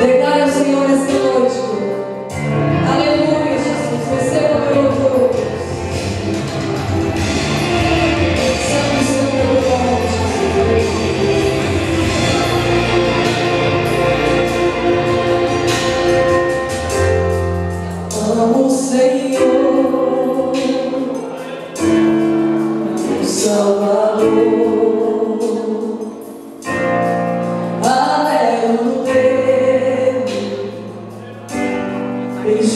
Declara o Senhor